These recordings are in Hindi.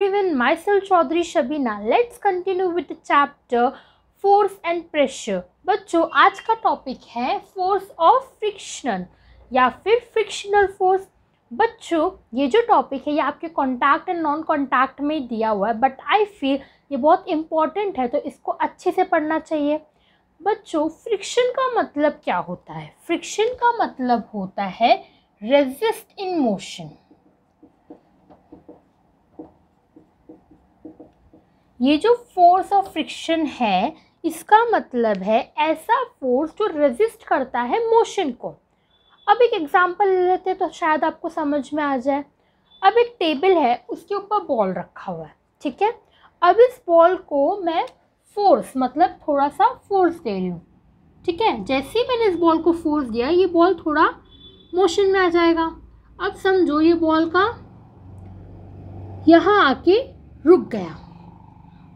everyone, myself Chaudhary Shabina. Let's continue with the chapter force and pressure. बच्चों आज का टॉपिक है फोर्स ऑफ़ फ्रिक्शन या फिर फ्रिक्शनल फोर्स बच्चों ये जो टॉपिक है ये आपके कॉन्टैक्ट एंड नॉन कॉन्टैक्ट में दिया हुआ है बट आई फील ये बहुत इंपॉर्टेंट है तो इसको अच्छे से पढ़ना चाहिए बच्चों फ्रिक्शन का मतलब क्या होता है फ्रिक्शन का मतलब होता है रेजिस्ट इन मोशन ये जो फोर्स ऑफ़ फ्रिक्शन है, इसका मतलब है ऐसा फोर्स जो रेजिस्ट करता है मोशन को। अब एक एग्जांपल ले लेते हैं तो शायद आपको समझ में आ जाए। अब एक टेबल है, उसके ऊपर बॉल रखा हुआ है, ठीक है? अब इस बॉल को मैं फोर्स मतलब थोड़ा सा फोर्स दे रही हूँ, ठीक है? जैसे ही मैंने इस बॉल को फोर्स दिया, ये बॉल थोड़ा मोशन में आ जाएगा। अब समझो ये बॉल का यहाँ आके रुक गया।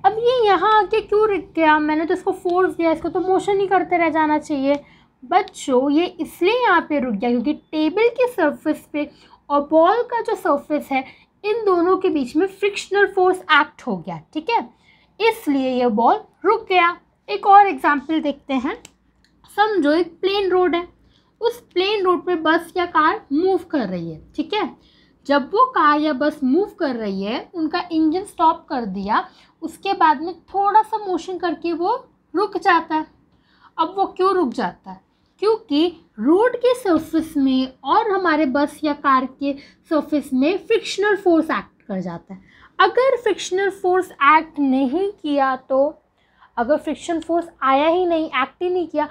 अब ये यहाँ आके क्यों रुक गया मैंने तो इसको फोर्स दिया, इसको तो मोशन ही करते रह जाना चाहिए। बच्चों, ये इसलिए यहाँ पे रुक गया क्योंकि टेबल के सरफेस पे और बॉल का जो सरफेस है, इन दोनों के बीच में फ्रिक्शनल फोर्स एक्ट हो गया, ठीक है? इसलिए ये बॉल रुक गया। एक और एग्ज़ाम्पल देखते हैं। समझो, एक प्लेन रोड है। उस प्लेन रोड पे बस या कार मूव कर रही है, ठीक है? जब वो कार या बस मूव कर रही है, उनका इंजन स्टॉप कर दिया, उसके बाद में थोड़ा सा मोशन करके वो रुक जाता है। अब वो क्यों रुक जाता है? क्योंकि रोड के सरफेस में और हमारे बस या कार के सरफेस में फ्रिक्शनल फोर्स एक्ट कर जाता है। अगर फ्रिक्शनल फोर्स एक्ट नहीं किया तो अगर फ्रिक्शन फोर्स आया ही नहीं एक्ट ही नहीं किया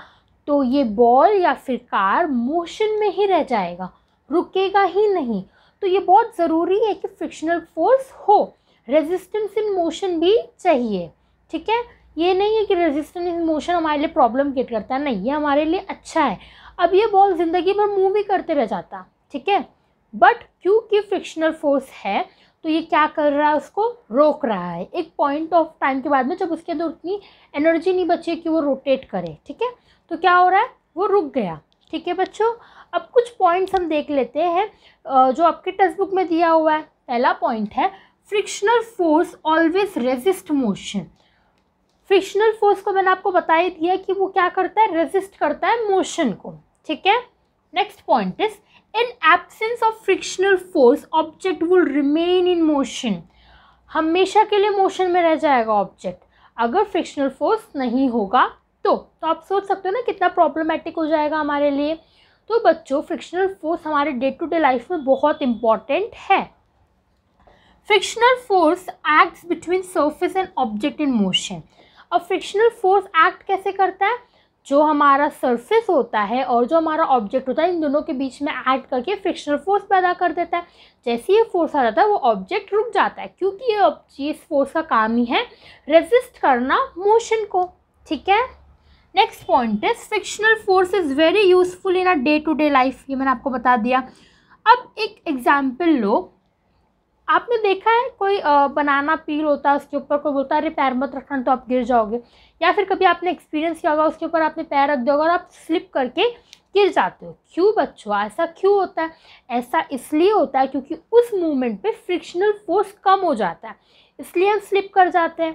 तो ये बॉल या फिर कार मोशन में ही रह जाएगा, रुकेगा ही नहीं। तो ये बहुत ज़रूरी है कि फ्रिक्शनल फोर्स हो। रेजिस्टेंस इन मोशन भी चाहिए, ठीक है? ये नहीं है कि रेजिस्टेंस इन मोशन हमारे लिए प्रॉब्लम क्रिएट करता है, नहीं, ये हमारे लिए अच्छा है। अब ये बॉल ज़िंदगी भर मूव ही करते रह जाता, ठीक है? बट क्योंकि फ्रिक्शनल फोर्स है तो ये क्या कर रहा है उसको? रोक रहा है। एक पॉइंट ऑफ़ टाइम के बाद में जब उसके अंदर उतनी एनर्जी नहीं बची कि वो रोटेट करे, ठीक है? तो क्या हो रहा है? वो रुक गया, ठीक है बच्चों? अब कुछ पॉइंट्स हम देख लेते हैं जो आपके टेक्स्ट बुक में दिया हुआ है। पहला पॉइंट है frictional force always resist motion frictional force को मैंने आपको बता ही दिया कि वो क्या करता है रेजिस्ट करता है मोशन को। ठीक है? Next point is in absence of frictional force object will remain in motion हमेशा के लिए मोशन में रह जाएगा ऑब्जेक्ट अगर फ्रिक्शनल फोर्स नहीं होगा तो तो आप सोच सकते हो ना कितना प्रॉब्लमेटिक हो जाएगा हमारे लिए। तो बच्चों फ्रिक्शनल फोर्स हमारे डे टू डे लाइफ में बहुत इंपॉर्टेंट है। Frictional force acts between surface and object in motion अब फ्रिक्शनल फोर्स एक्ट कैसे करता है? जो हमारा सरफेस होता है और जो हमारा ऑब्जेक्ट होता है, इन दोनों के बीच में ऐड करके फ्रिक्शनल फोर्स पैदा कर देता है। जैसे ये फोर्स आ जाता है, वो ऑब्जेक्ट रुक जाता है, क्योंकि ये इस फोर्स का काम ही है रेजिस्ट करना मोशन को, ठीक है? Next point is frictional force is very useful in a day to day life ये मैंने आपको बता दिया। अब एक एग्ज़ाम्पल लो। आपने देखा है कोई बनाना पील होता है उसके ऊपर, कोई बोलता है, अरे, पैर मत रखना तो आप गिर जाओगे। या फिर कभी आपने एक्सपीरियंस किया होगा, उसके ऊपर आपने पैर रख दिया होगा और आप स्लिप करके गिर जाते हो। क्यों बच्चों? ऐसा क्यों होता है? ऐसा इसलिए होता है क्योंकि उस मूवमेंट पे फ्रिक्शनल फोर्स कम हो जाता है। इसलिए हम स्लिप कर जाते हैं।